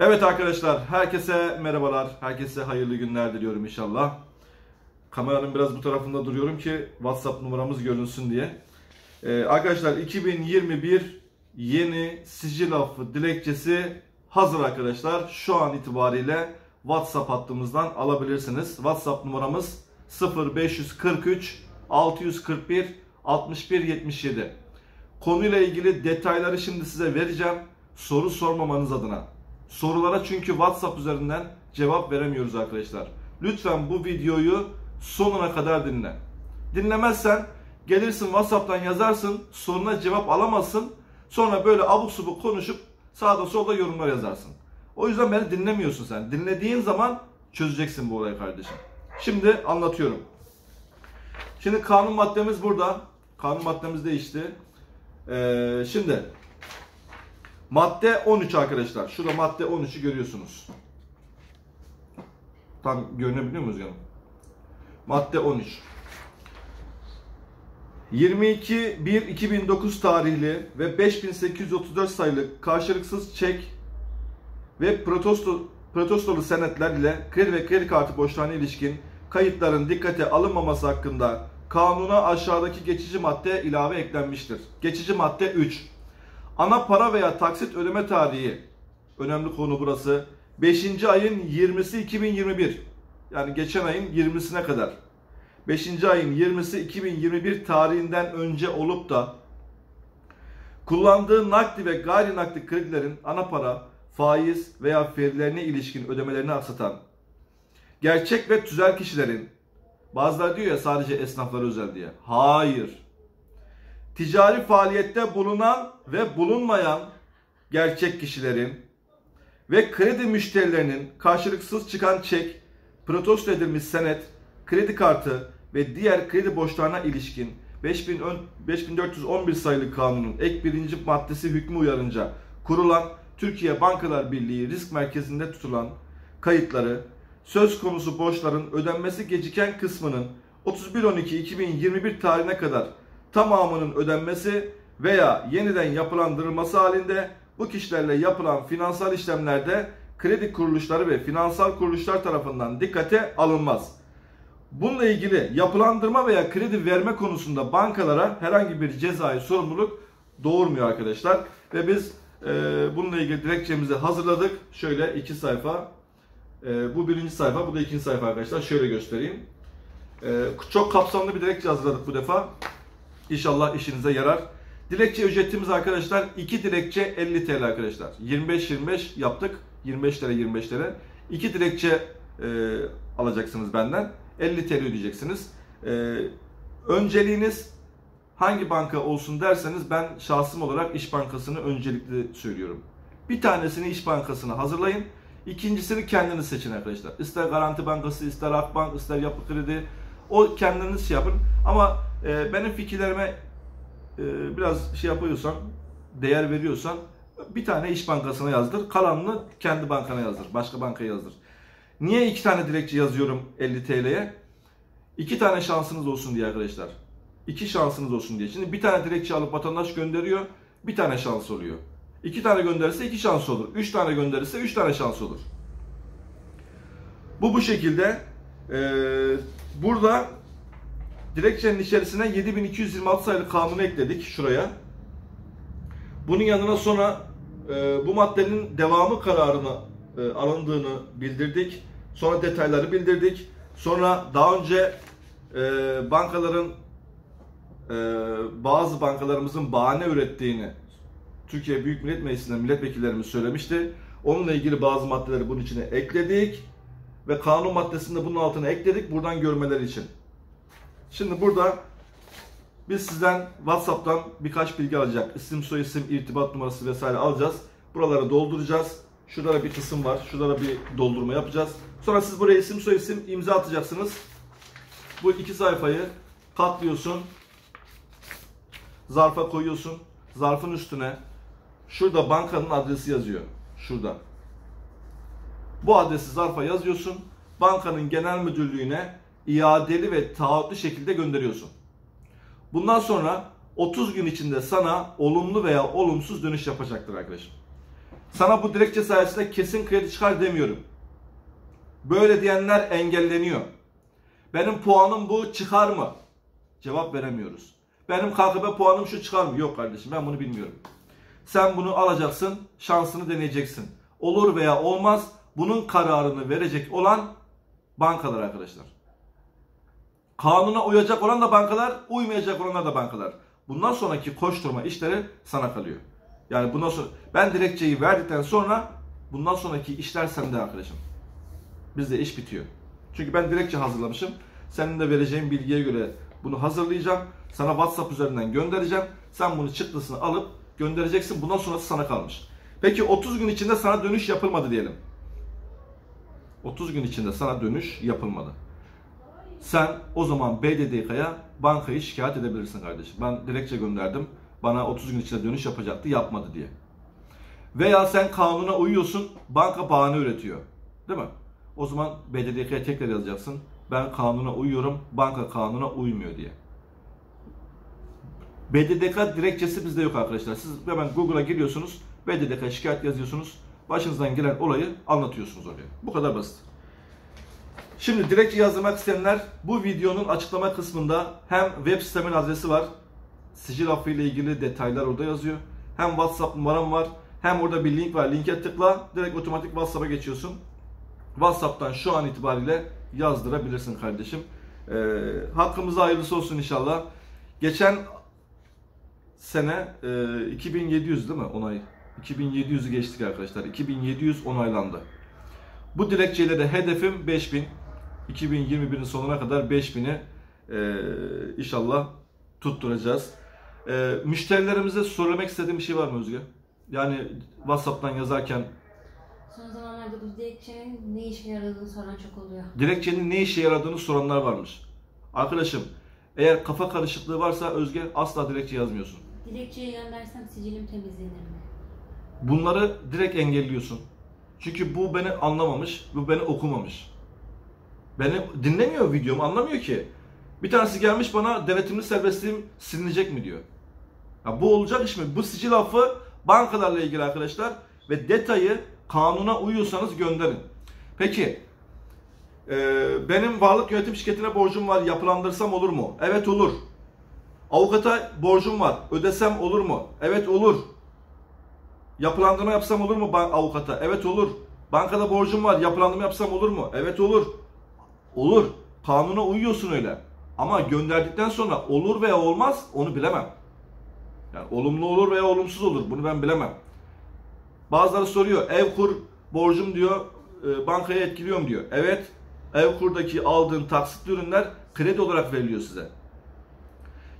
Evet arkadaşlar, herkese merhabalar, herkese hayırlı günler diliyorum inşallah. Kameranın biraz bu tarafında duruyorum ki WhatsApp numaramız görünsün diye. Ee, arkadaşlar 2021 yeni sicil affı dilekçesi hazır arkadaşlar. Şu an itibariyle WhatsApp hattımızdan alabilirsiniz. WhatsApp numaramız 0543 641 61 77. Konuyla ilgili detayları şimdi size vereceğim. Soru sormamanız adına. Sorulara çünkü WhatsApp üzerinden cevap veremiyoruz arkadaşlar. Lütfen bu videoyu sonuna kadar dinle. Dinlemezsen gelirsin WhatsApp'tan yazarsın, soruna cevap alamazsın. Sonra böyle abuk subuk konuşup sağda solda yorumlar yazarsın. O yüzden beni dinlemiyorsun sen. Dinlediğin zaman çözeceksin bu olayı kardeşim. Şimdi anlatıyorum. Şimdi kanun maddemiz burada. Kanun maddemiz değişti. Ee, şimdi madde 13 arkadaşlar. Şurada madde 13'ü görüyorsunuz. Tam görünebiliyor muyuz canım? Madde 13. 22.1.2009 tarihli ve 5834 sayılı karşılıksız çek ve protesto, protestolu senetler ile kredi ve kredi kartı borçlarına ilişkin kayıtların dikkate alınmaması hakkında kanuna aşağıdaki geçici madde ilave eklenmiştir. Geçici madde 3. Ana para veya taksit ödeme tarihi önemli konu burası. 5. ayın 20'si 2021. Yani geçen ayın 20'sine kadar. 5. ayın 20'si 2021 tarihinden önce olup da kullandığı nakdi ve gayri nakdi kredilerin ana para, faiz veya verilerine ilişkin ödemelerini aksatan gerçek ve tüzel kişilerin bazıları diyor ya sadece esnaflara özel diye. Hayır. Ticari faaliyette bulunan ve bulunmayan gerçek kişilerin ve kredi müşterilerinin karşılıksız çıkan çek, protesto edilmiş senet, kredi kartı ve diğer kredi borçlarına ilişkin 5411 sayılı kanunun ek birinci maddesi hükmü uyarınca kurulan Türkiye Bankalar Birliği risk merkezinde tutulan kayıtları söz konusu borçların ödenmesi geciken kısmının 31.12.2021 tarihine kadar tamamının ödenmesi veya yeniden yapılandırılması halinde bu kişilerle yapılan finansal işlemlerde kredi kuruluşları ve finansal kuruluşlar tarafından dikkate alınmaz. Bununla ilgili yapılandırma veya kredi verme konusunda bankalara herhangi bir cezai sorumluluk doğurmuyor arkadaşlar. Ve biz e, bununla ilgili dilekçemizi hazırladık. Şöyle iki sayfa. E, bu birinci sayfa, bu da ikinci sayfa arkadaşlar. Şöyle göstereyim. E, çok kapsamlı bir dilekçe hazırladık bu defa. İnşallah işinize yarar. Dilekçe ücretimiz arkadaşlar 2 dilekçe 50 TL arkadaşlar. 25-25 yaptık. 25 TL 25 TL. 2 dilekçe e, alacaksınız benden. 50 TL ödeyeceksiniz. E, önceliğiniz hangi banka olsun derseniz ben şahsım olarak İş Bankası'nı öncelikli söylüyorum. Bir tanesini İş Bankası'na hazırlayın. İkincisini kendiniz seçin arkadaşlar. İster Garanti Bankası, ister Akbank, ister Yapı Kredi. O kendiniz şey yapın. Ama e, benim fikirlerime e, biraz şey yapıyorsan, değer veriyorsan bir tane iş bankasına yazdır. Kalanını kendi bankana yazdır. Başka bankaya yazdır. Niye iki tane dilekçe yazıyorum 50 TL'ye? İki tane şansınız olsun diye arkadaşlar. İki şansınız olsun diye. Şimdi bir tane dilekçe alıp vatandaş gönderiyor. Bir tane şans oluyor. İki tane gönderirse iki şans olur. Üç tane gönderirse üç tane şans olur. Bu bu şekilde. Ee, burada dilekçenin içerisine 7226 sayılı kanunu ekledik şuraya. Bunun yanına sonra e, bu maddenin devamı kararını e, alındığını bildirdik. Sonra detayları bildirdik. Sonra daha önce e, bankaların e, bazı bankalarımızın bahane ürettiğini Türkiye Büyük Millet Meclisi'nde milletvekillerimiz söylemişti. Onunla ilgili bazı maddeleri bunun içine ekledik ve kanun maddesinde bunun altına ekledik buradan görmeleri için. Şimdi burada biz sizden WhatsApp'tan birkaç bilgi alacak. İsim, soyisim, irtibat numarası vesaire alacağız. Buraları dolduracağız. Şurada bir kısım var. Şurada bir doldurma yapacağız. Sonra siz buraya isim, soyisim, imza atacaksınız. Bu iki sayfayı katlıyorsun. Zarfa koyuyorsun. Zarfın üstüne şurada bankanın adresi yazıyor. Şurada. Bu adresi zarfa yazıyorsun. Bankanın genel müdürlüğüne iadeli ve taahhütlü şekilde gönderiyorsun. Bundan sonra 30 gün içinde sana olumlu veya olumsuz dönüş yapacaktır arkadaşım. Sana bu dilekçe sayesinde kesin kredi çıkar demiyorum. Böyle diyenler engelleniyor. Benim puanım bu çıkar mı? Cevap veremiyoruz. Benim KKB puanım şu çıkar mı? Yok kardeşim ben bunu bilmiyorum. Sen bunu alacaksın, şansını deneyeceksin. Olur veya olmaz bunun kararını verecek olan bankalar arkadaşlar. Kanuna uyacak olan da bankalar, uymayacak olanlar da bankalar. Bundan sonraki koşturma işleri sana kalıyor. Yani bundan sonra ben dilekçeyi verdikten sonra bundan sonraki işler sende arkadaşım. Bizde iş bitiyor. Çünkü ben dilekçe hazırlamışım. Senin de vereceğin bilgiye göre bunu hazırlayacağım. Sana WhatsApp üzerinden göndereceğim. Sen bunu çıktısını alıp göndereceksin. Bundan sonrası sana kalmış. Peki 30 gün içinde sana dönüş yapılmadı diyelim. 30 gün içinde sana dönüş yapılmadı. Sen o zaman BDDK'ya bankayı şikayet edebilirsin kardeşim. Ben dilekçe gönderdim. Bana 30 gün içinde dönüş yapacaktı, yapmadı diye. Veya sen kanuna uyuyorsun, banka bahane üretiyor. Değil mi? O zaman BDDK'ya tekrar yazacaksın. Ben kanuna uyuyorum, banka kanuna uymuyor diye. BDDK dilekçesi bizde yok arkadaşlar. Siz hemen Google'a giriyorsunuz, BDDK şikayet yazıyorsunuz. Başınızdan gelen olayı anlatıyorsunuz oraya. Bu kadar basit. Şimdi dilekçe yazdırmak isteyenler bu videonun açıklama kısmında hem web sitemin adresi var. Sicil affı ile ilgili detaylar orada yazıyor. Hem WhatsApp numaram var. Hem orada bir link var. Linke tıkla. Direkt otomatik WhatsApp'a geçiyorsun. WhatsApp'tan şu an itibariyle yazdırabilirsin kardeşim. Ee, hakkımıza hayırlısı olsun inşallah. Geçen sene e, 2700 değil mi onay? 2700'ü geçtik arkadaşlar. 2700 onaylandı. Bu dilekçeyle de hedefim 5000. 2021'in sonuna kadar 5000'i e, inşallah tutturacağız. E, müşterilerimize söylemek istediğim bir şey var mı Özge? Yani WhatsApp'tan yazarken Son zamanlarda bu dilekçenin ne işe yaradığını soran çok oluyor. dilekçenin ne işe yaradığını soranlar varmış. Arkadaşım eğer kafa karışıklığı varsa Özge asla dilekçe yazmıyorsun. Dilekçeyi göndersem sicilim temizlenir mi? Bunları direkt engelliyorsun. Çünkü bu beni anlamamış, bu beni okumamış. Beni dinlemiyor videomu, anlamıyor ki. Bir tanesi gelmiş bana denetimli serbestliğim silinecek mi diyor. Ya bu olacak iş mi? Bu sicil affı bankalarla ilgili arkadaşlar ve detayı kanuna uyuyorsanız gönderin. Peki e, benim varlık yönetim şirketine borcum var yapılandırsam olur mu? Evet olur. Avukata borcum var ödesem olur mu? Evet olur. Yapılandırma yapsam olur mu avukata? Evet olur. Bankada borcum var yapılandırma yapsam olur mu? Evet olur. Olur. Kanuna uyuyorsun öyle. Ama gönderdikten sonra olur veya olmaz onu bilemem. Yani olumlu olur veya olumsuz olur. Bunu ben bilemem. Bazıları soruyor. Ev kur borcum diyor e, bankaya etkiliyorum diyor. Evet. Ev kurdaki aldığın taksitli ürünler kredi olarak veriliyor size.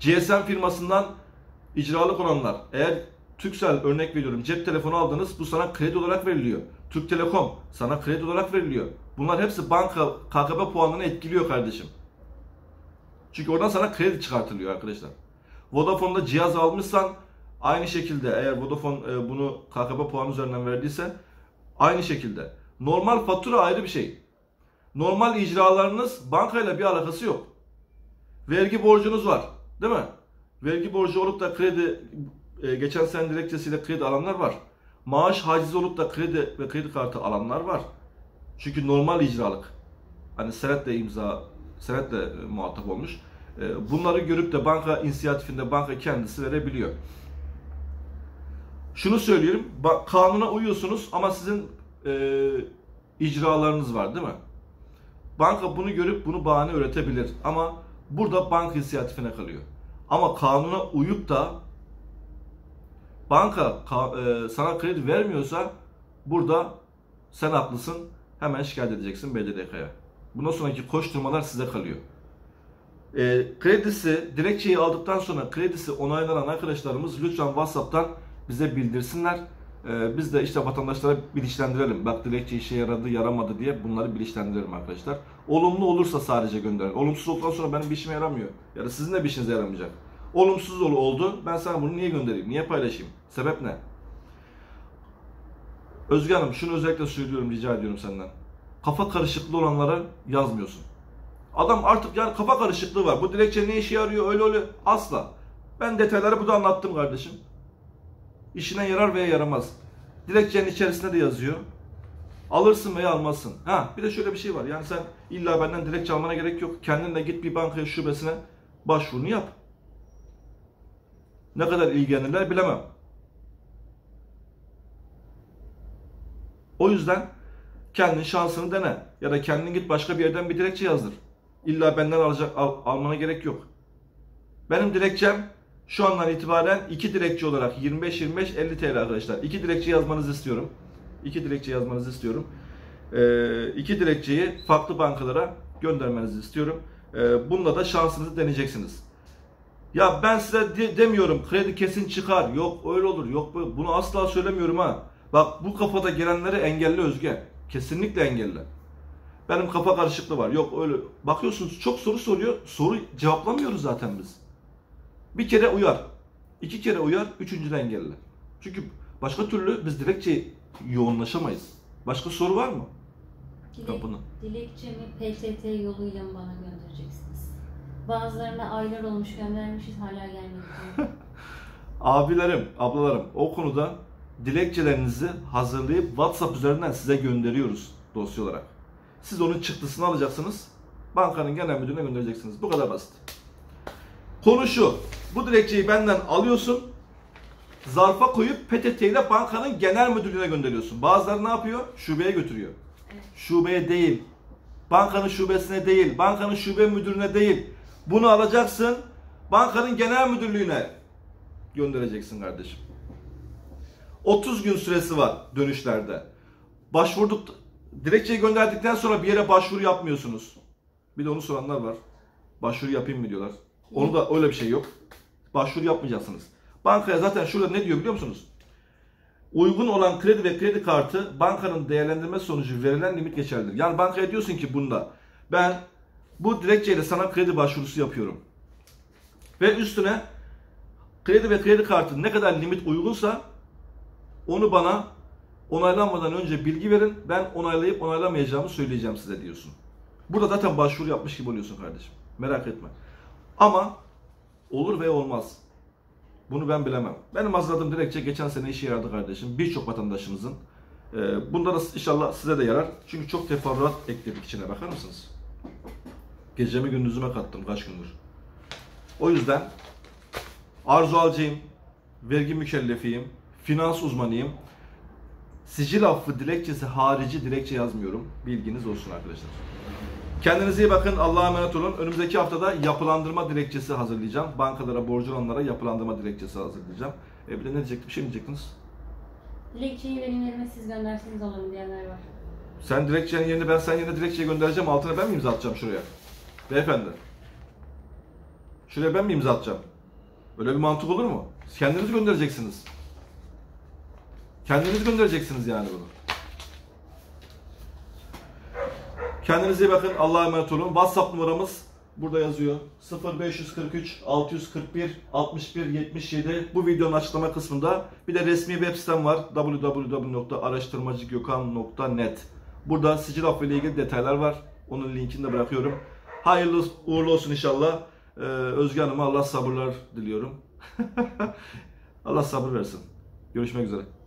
GSM firmasından icralık olanlar eğer Türksel örnek veriyorum cep telefonu aldınız bu sana kredi olarak veriliyor. Türk Telekom sana kredi olarak veriliyor. Bunlar hepsi banka KKB puanını etkiliyor kardeşim. Çünkü oradan sana kredi çıkartılıyor arkadaşlar. Vodafone'da cihaz almışsan aynı şekilde eğer Vodafone e, bunu KKB puanı üzerinden verdiyse aynı şekilde. Normal fatura ayrı bir şey. Normal icralarınız bankayla bir alakası yok. Vergi borcunuz var. Değil mi? Vergi borcu olup da kredi e, geçen sene dilekçesiyle kredi alanlar var. Maaş hacizi olup da kredi ve kredi kartı alanlar var. Çünkü normal icralık. Hani senetle imza, senetle e, muhatap olmuş. E, bunları görüp de banka inisiyatifinde banka kendisi verebiliyor. Şunu söylüyorum, kanuna uyuyorsunuz ama sizin e, icralarınız var değil mi? Banka bunu görüp bunu bahane üretebilir ama burada banka inisiyatifine kalıyor. Ama kanuna uyup da banka ka- e, sana kredi vermiyorsa burada sen haklısın hemen şikayet edeceksin BDDK'ya. Bundan sonraki koşturmalar size kalıyor. E, kredisi, dilekçeyi aldıktan sonra kredisi onaylanan arkadaşlarımız lütfen WhatsApp'tan bize bildirsinler. E, biz de işte vatandaşlara bilinçlendirelim. Bak dilekçe işe yaradı, yaramadı diye bunları bilinçlendirelim arkadaşlar. Olumlu olursa sadece gönderin. Olumsuz olduktan sonra benim bir işime yaramıyor. Ya da sizin de bir işinize yaramayacak. Olumsuz ol- oldu. Ben sana bunu niye göndereyim? Niye paylaşayım? Sebep ne? Özge Hanım şunu özellikle söylüyorum rica ediyorum senden. Kafa karışıklığı olanlara yazmıyorsun. Adam artık yani kafa karışıklığı var. Bu dilekçe ne işe yarıyor öyle öyle. Asla. Ben detayları burada anlattım kardeşim. İşine yarar veya yaramaz. Dilekçenin içerisinde de yazıyor. Alırsın veya almazsın. Ha bir de şöyle bir şey var. Yani sen illa benden dilekçe almana gerek yok. Kendin de git bir bankaya şubesine başvurunu yap. Ne kadar ilgilenirler bilemem. O yüzden kendin şansını dene. Ya da kendin git başka bir yerden bir dilekçe yazdır. İlla benden alacak, al- almana gerek yok. Benim dilekçem şu andan itibaren iki dilekçe olarak 25-25-50 TL arkadaşlar. İki dilekçe yazmanızı istiyorum. İki dilekçe yazmanızı istiyorum. Ee, iki dilekçeyi farklı bankalara göndermenizi istiyorum. Ee, bununla da şansınızı deneyeceksiniz. Ya ben size de- demiyorum kredi kesin çıkar. Yok öyle olur. Yok böyle. Bunu asla söylemiyorum ha. Bak bu kafada gelenleri engelle Özge. Kesinlikle engelle. Benim kafa karışıklığı var. Yok öyle. Bakıyorsunuz çok soru soruyor. Soru cevaplamıyoruz zaten biz. Bir kere uyar. iki kere uyar. Üçüncüden engelle. Çünkü başka türlü biz dilekçe yoğunlaşamayız. Başka soru var mı? Dilek, Kapını. dilekçemi PTT yoluyla mı bana göndereceksiniz? Bazılarına aylar olmuş göndermişiz hala gelmedi. Abilerim, ablalarım o konuda dilekçelerinizi hazırlayıp WhatsApp üzerinden size gönderiyoruz dosya olarak. Siz onun çıktısını alacaksınız. Bankanın genel müdürüne göndereceksiniz. Bu kadar basit. Konu şu. Bu dilekçeyi benden alıyorsun. Zarfa koyup PTT ile bankanın genel müdürlüğüne gönderiyorsun. Bazıları ne yapıyor? Şubeye götürüyor. Şubeye değil. Bankanın şubesine değil. Bankanın şube müdürüne değil. Bunu alacaksın. Bankanın genel müdürlüğüne göndereceksin kardeşim. 30 gün süresi var dönüşlerde. Başvurduk dilekçeyi gönderdikten sonra bir yere başvuru yapmıyorsunuz. Bir de onu soranlar var. Başvuru yapayım mı diyorlar. Onu da öyle bir şey yok. Başvuru yapmayacaksınız. Bankaya zaten şurada ne diyor biliyor musunuz? Uygun olan kredi ve kredi kartı bankanın değerlendirme sonucu verilen limit geçerlidir. Yani bankaya diyorsun ki bunda ben bu dilekçeyle sana kredi başvurusu yapıyorum. Ve üstüne kredi ve kredi kartı ne kadar limit uygunsa onu bana onaylanmadan önce bilgi verin. Ben onaylayıp onaylamayacağımı söyleyeceğim size diyorsun. Burada zaten başvuru yapmış gibi oluyorsun kardeşim. Merak etme. Ama olur ve olmaz. Bunu ben bilemem. Benim hazırladığım dilekçe geçen sene işe yaradı kardeşim. Birçok vatandaşımızın. Ee, bunda da inşallah size de yarar. Çünkü çok teferruat ekledik içine bakar mısınız? Gecemi gündüzüme kattım kaç gündür. O yüzden arzu alacağım, vergi mükellefiyim, finans uzmanıyım. Sicil affı dilekçesi harici dilekçe yazmıyorum. Bilginiz olsun arkadaşlar. Kendinize iyi bakın. Allah'a emanet olun. Önümüzdeki haftada yapılandırma dilekçesi hazırlayacağım. Bankalara borcu olanlara yapılandırma dilekçesi hazırlayacağım. E bir de ne diyecektim? Bir şey mi diyecektiniz? Dilekçeyi benim yerime siz gönderseniz olur mu diyenler var. Sen dilekçenin yerine ben sen yerine dilekçeyi göndereceğim. Altına ben mi imza atacağım şuraya? Beyefendi. Şuraya ben mi imza atacağım? Öyle bir mantık olur mu? Kendiniz göndereceksiniz. Kendiniz göndereceksiniz yani bunu. Kendinize iyi bakın. Allah'a emanet olun. WhatsApp numaramız burada yazıyor. 0543 641 61 77. Bu videonun açıklama kısmında bir de resmi web sitem var. www.araştırmacıgökhan.net. Burada sicil affı ile ilgili detaylar var. Onun linkini de bırakıyorum. Hayırlı uğurlu olsun inşallah. Ee, Özge Hanım'a Allah sabırlar diliyorum. Allah sabır versin. Görüşmek üzere.